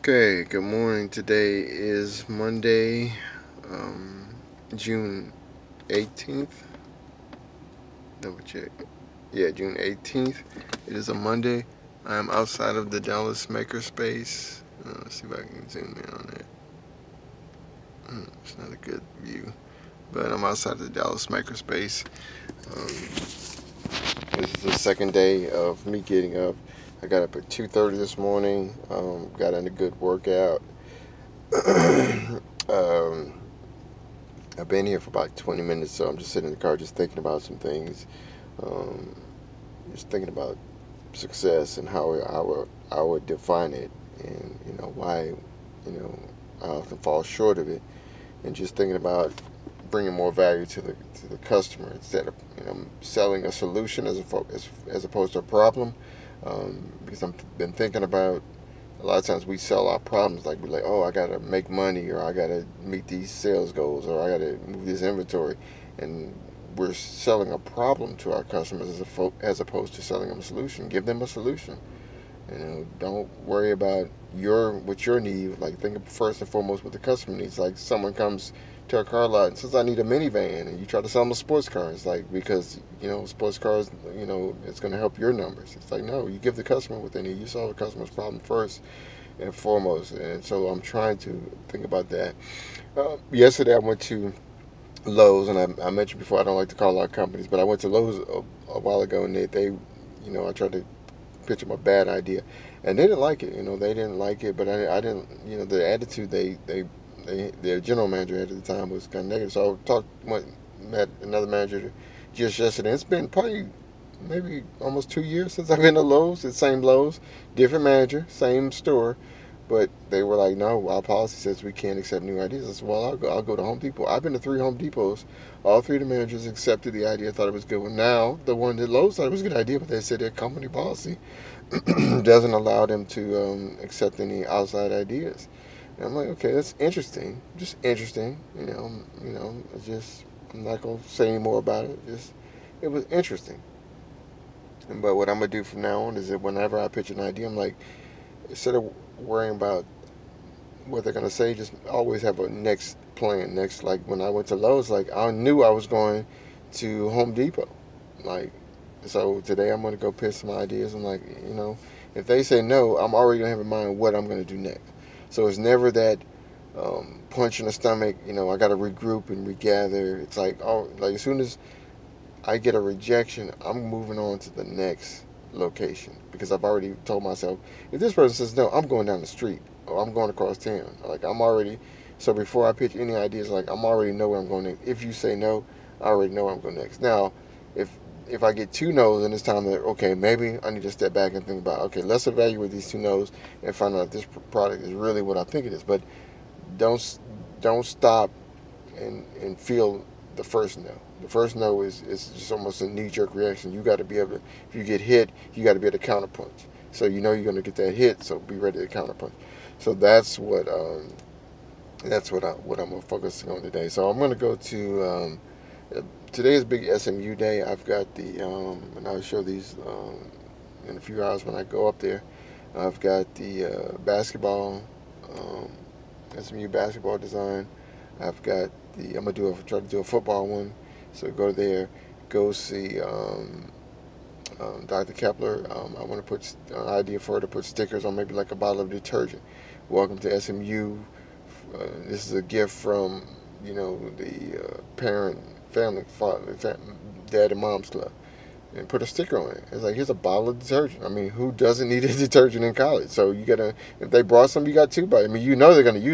Okay, good morning. Today is Monday, um, June 18th. Double check. Yeah, June 18th. It is a Monday. I am outside of the Dallas Makerspace. Uh, let's see if I can zoom in on it. Hmm, it's not a good view, but I'm outside of the Dallas Makerspace. Um, this is the second day of me getting up I got up at 2.30 this morning, um, got in a good workout. um, I've been here for about 20 minutes, so I'm just sitting in the car just thinking about some things. Um, just thinking about success and how I, would, I would define it and, you know, why, you know, I often fall short of it. And just thinking about bringing more value to the to the customer instead of you know selling a solution as a, as, as opposed to a problem um, because I've been thinking about a lot of times we sell our problems like we're like, oh, I gotta make money or I gotta meet these sales goals or I gotta move this inventory, and we're selling a problem to our customers as, a, as opposed to selling them a solution. Give them a solution. You know, don't worry about your what your need. Like think first and foremost what the customer needs. Like someone comes to a car lot and says I need a minivan, and you try to sell them a sports car. It's like because you know sports cars, you know, it's going to help your numbers. It's like no, you give the customer what they need. You solve the customer's problem first and foremost. And so I'm trying to think about that. Uh, yesterday I went to Lowe's, and I, I, mentioned before I don't like to call out companies, but I went to Lowe's a, a while ago, and they, they, you know, I tried to pitch them a bad idea, and they didn't like it. You know, they didn't like it, but I, I didn't. You know, the attitude they they they, their general manager at the time was kind of negative. So I talked, met another manager just yesterday. It's been probably maybe almost two years since I've been to Lowe's. It's same Lowe's, different manager, same store. But they were like, no, our policy says we can't accept new ideas. I said, well, I'll go, I'll go to Home Depot. I've been to three Home Depots. All three of the managers accepted the idea, thought it was good. Well, now, the one that Lowe's thought it was a good idea, but they said their company policy doesn't allow them to um, accept any outside ideas. And I'm like, okay, that's interesting. Just interesting. You know, you know, just I'm not gonna say any more about it. Just it was interesting. But what I'm gonna do from now on is that whenever I pitch an idea, I'm like, instead of worrying about what they're gonna say, just always have a next plan. Next, like when I went to Lowe's, like I knew I was going to Home Depot. Like, so today I'm gonna go pitch some ideas. I'm like, you know, if they say no, I'm already gonna have in mind what I'm gonna do next. So it's never that um, punch in the stomach. You know, I got to regroup and regather. It's like oh, like as soon as I get a rejection, I'm moving on to the next location because I've already told myself if this person says no, I'm going down the street or I'm going across town. Like I'm already. So before I pitch any ideas, like I'm already know where I'm going next. If you say no, I already know where I'm going next. Now, if if I get two no's and it's time that okay maybe I need to step back and think about okay let's evaluate these two no's and find out if this product is really what I think it is but don't don't stop and and feel the first no the first no is is just almost a knee-jerk reaction you got to be able to if you get hit you got to be able to counterpunch so you know you're going to get that hit so be ready to counterpunch so that's what um, that's what I what I'm focusing on today so I'm going to go to um, today is big SMU day. I've got the, um, and I'll show these um, in a few hours when I go up there. I've got the uh, basketball, um, SMU basketball design. I've got the, I'm gonna do a, try to do a football one. So go there, go see um, um, Dr. Kepler. Um, I want to put an uh, idea for her to put stickers on maybe like a bottle of detergent. Welcome to SMU. Uh, this is a gift from, you know, the uh, parent family, father, dad and mom's club, and put a sticker on it. It's like here's a bottle of detergent. I mean, who doesn't need a detergent in college? So you gotta if they brought some, you got two. But I mean, you know they're gonna use.